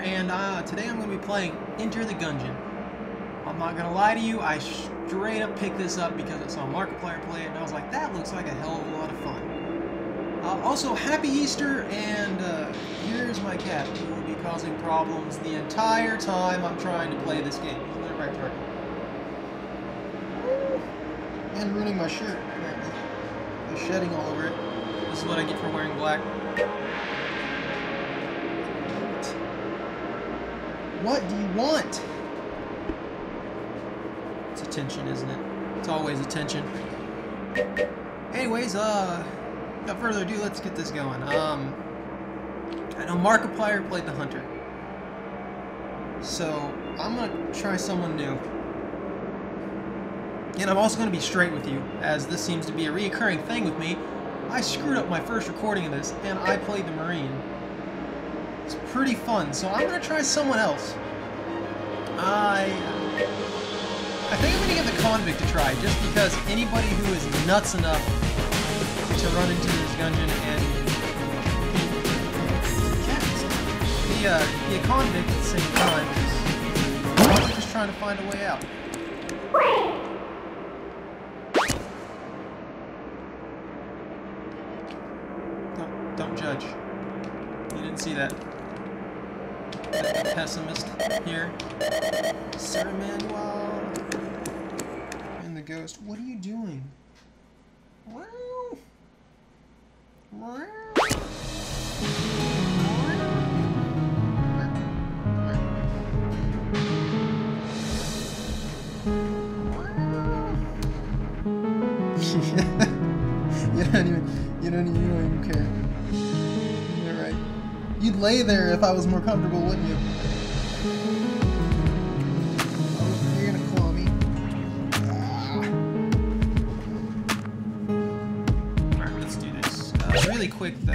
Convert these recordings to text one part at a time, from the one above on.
Here, and uh, today I'm going to be playing Enter the Gungeon. I'm not going to lie to you, I straight up picked this up because I saw Markiplier play it, and I was like, that looks like a hell of a lot of fun. Uh, also, Happy Easter, and uh, here's my cat, who will be causing problems the entire time I'm trying to play this game. Isn't that right, Target? And ruining my shirt, apparently. There's shedding all over it. This is what I get for wearing black. What do you want? It's attention, isn't it? It's always attention. Anyways, uh, without further ado, let's get this going. Um, I know Markiplier played the Hunter. So, I'm gonna try someone new. And I'm also gonna be straight with you, as this seems to be a reoccurring thing with me. I screwed up my first recording of this, and I played the Marine. It's pretty fun, so I'm gonna try someone else. I... I think I'm gonna give the Convict a try, just because anybody who is nuts enough to run into this dungeon and be a, be a convict at the same time is just trying to find a way out. Don't, don't judge. You didn't see that. Pessimist here. Ser Manuel. And the ghost. What are you doing? You lay there if I was more comfortable, wouldn't you? Ah. Alright, let's do this. Uh, really quick though.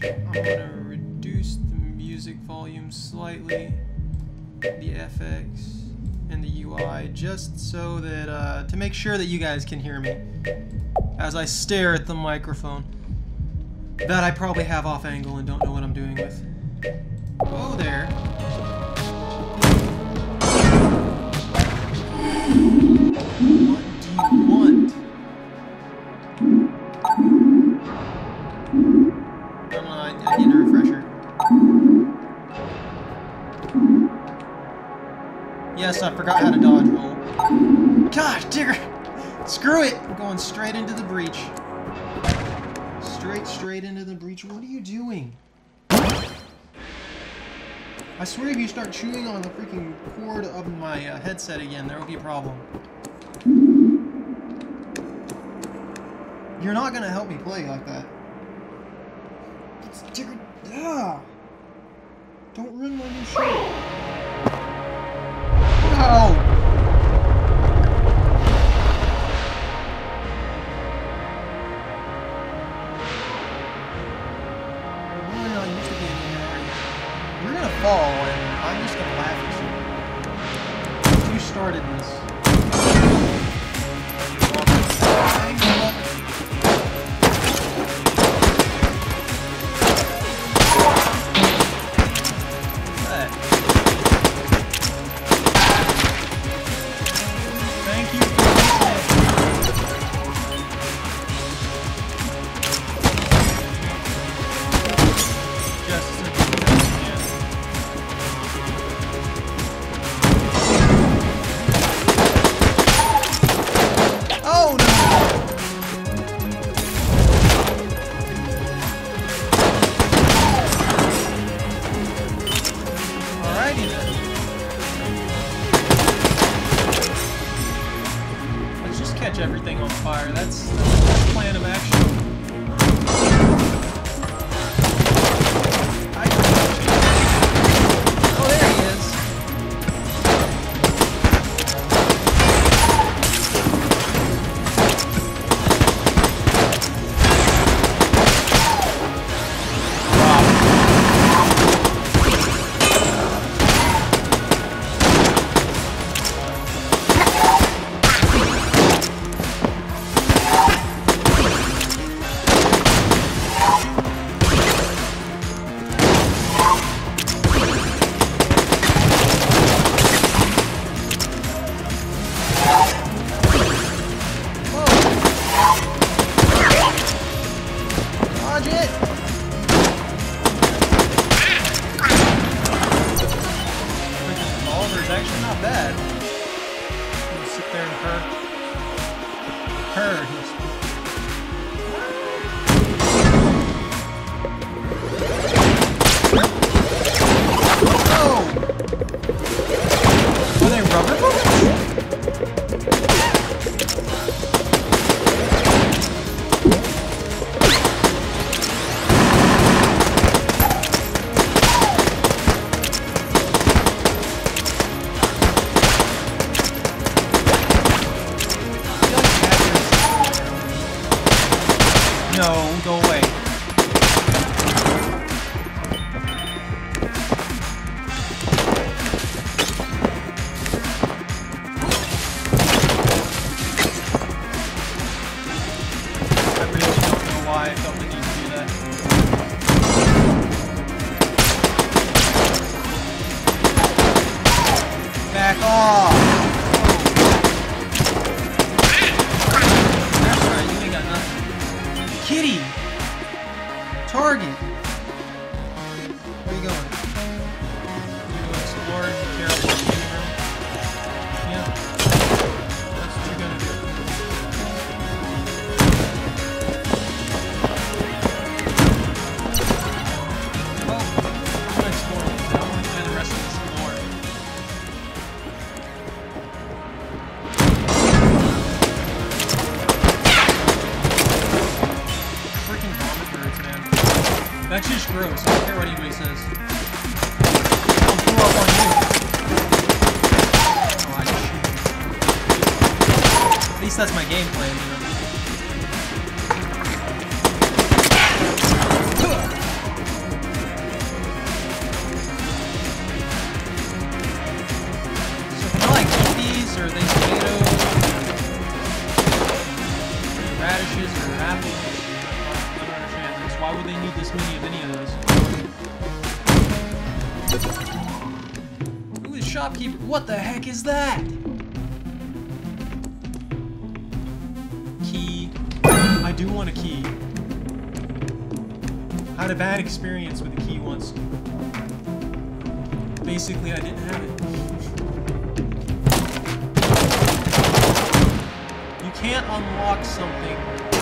I'm gonna reduce the music volume slightly, the FX, and the UI, just so that, uh, to make sure that you guys can hear me as I stare at the microphone that I probably have off angle and don't know what I'm doing with. Oh there. What do you want? I need a refresher. Yes, I forgot how to dodge roll. Gosh, digger! Screw it! I'm going straight into the breach. Straight, straight into the breach. What are you doing? I swear if you start chewing on the freaking cord of my uh, headset again, there will be a problem. You're not gonna help me play like that. It's. Ah! Don't ruin my new shirt. Ow! No, go away. That shit's gross. I don't care what anybody says. I'll throw up on you. Oh, I shoot. At least that's my game plan, you know. radishes or apples they need this many of any of those? Who is shopkeeper? What the heck is that? Key. I do want a key. I had a bad experience with a key once. Basically, I didn't have it. You can't unlock something.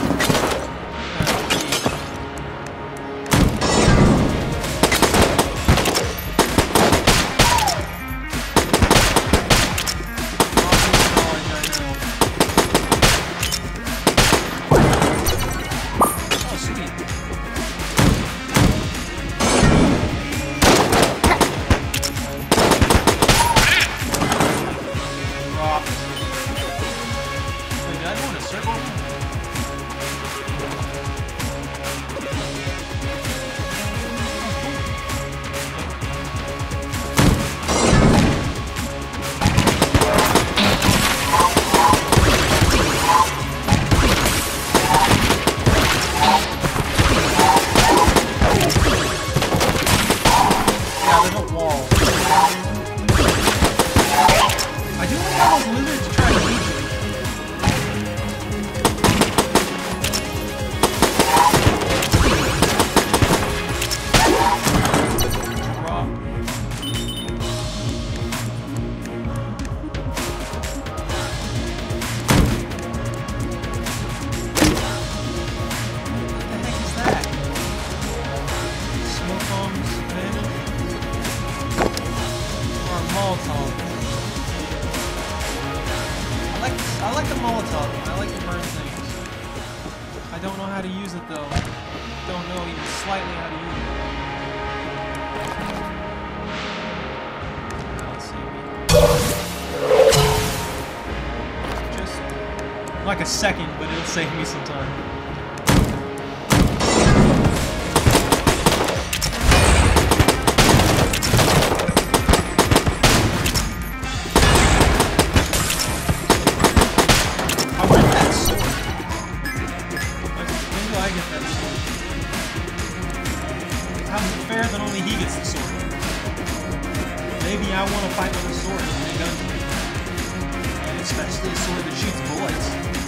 Like a second, but it'll save me some time. Fair that only he gets the sword? Maybe I want to fight with a sword in a gungeon. Especially a sword that shoots bullets.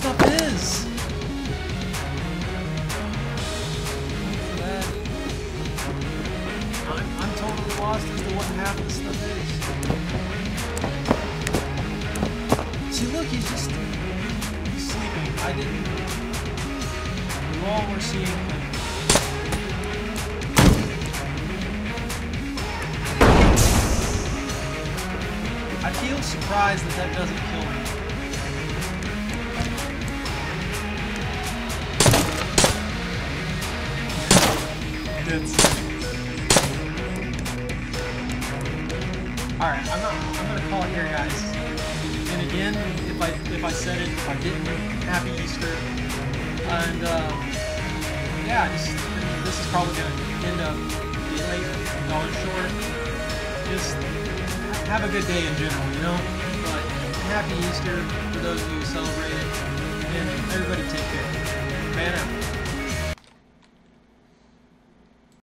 Of this is. I'm, I'm totally lost as to what half the stuff is. See, look, he's just sleeping. I didn't. We all were seeing him. I feel surprised that that doesn't kill me. Alright, I'm not I'm gonna call it here guys. And again, if I if I said it, if I didn't, happy Easter. And uh, yeah, just this is probably gonna end up being late, going short. Just have a good day in general, you know? But happy Easter for those of you who celebrate it. And everybody take care. Man out.